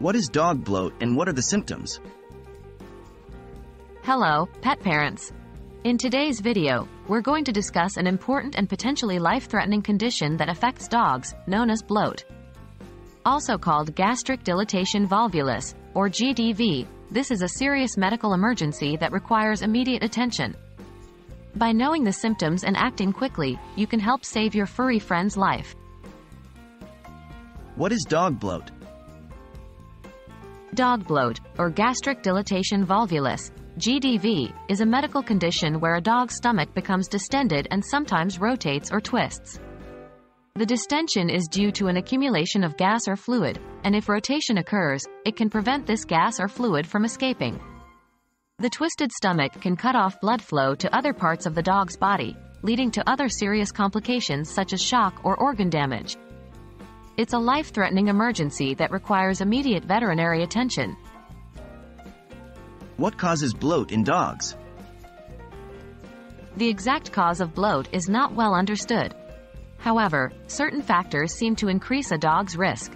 What is dog bloat and what are the symptoms? Hello, pet parents. In today's video, we're going to discuss an important and potentially life-threatening condition that affects dogs, known as bloat. Also called gastric dilatation volvulus, or GDV, this is a serious medical emergency that requires immediate attention. By knowing the symptoms and acting quickly, you can help save your furry friend's life. What is dog bloat? Dog bloat, or gastric dilatation volvulus, GDV, is a medical condition where a dog's stomach becomes distended and sometimes rotates or twists. The distension is due to an accumulation of gas or fluid, and if rotation occurs, it can prevent this gas or fluid from escaping. The twisted stomach can cut off blood flow to other parts of the dog's body, leading to other serious complications such as shock or organ damage. It's a life-threatening emergency that requires immediate veterinary attention. What causes bloat in dogs? The exact cause of bloat is not well understood. However, certain factors seem to increase a dog's risk.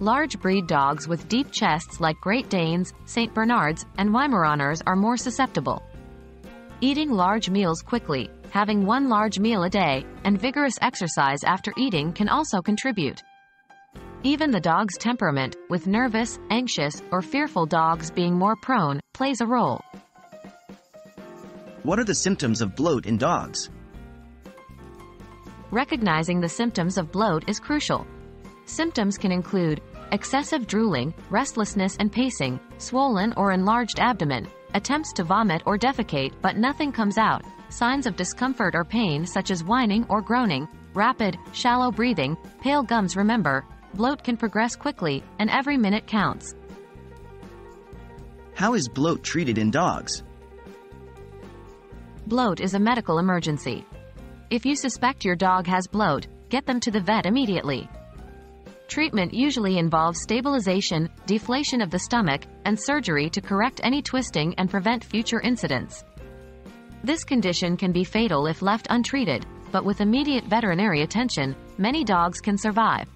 Large breed dogs with deep chests like Great Danes, St. Bernards, and Weimaraners are more susceptible. Eating large meals quickly, having one large meal a day, and vigorous exercise after eating can also contribute. Even the dog's temperament, with nervous, anxious, or fearful dogs being more prone, plays a role. What are the symptoms of bloat in dogs? Recognizing the symptoms of bloat is crucial. Symptoms can include excessive drooling, restlessness and pacing, swollen or enlarged abdomen, attempts to vomit or defecate but nothing comes out, signs of discomfort or pain such as whining or groaning, rapid, shallow breathing, pale gums remember, bloat can progress quickly, and every minute counts. How is bloat treated in dogs? Bloat is a medical emergency. If you suspect your dog has bloat, get them to the vet immediately. Treatment usually involves stabilization, deflation of the stomach, and surgery to correct any twisting and prevent future incidents. This condition can be fatal if left untreated, but with immediate veterinary attention, many dogs can survive.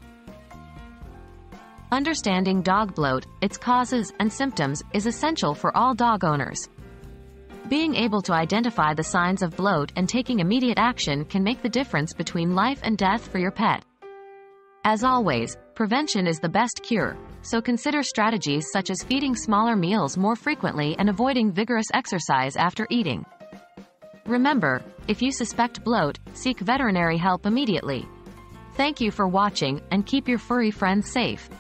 Understanding dog bloat, its causes, and symptoms is essential for all dog owners. Being able to identify the signs of bloat and taking immediate action can make the difference between life and death for your pet. As always, prevention is the best cure, so consider strategies such as feeding smaller meals more frequently and avoiding vigorous exercise after eating. Remember, if you suspect bloat, seek veterinary help immediately. Thank you for watching and keep your furry friends safe.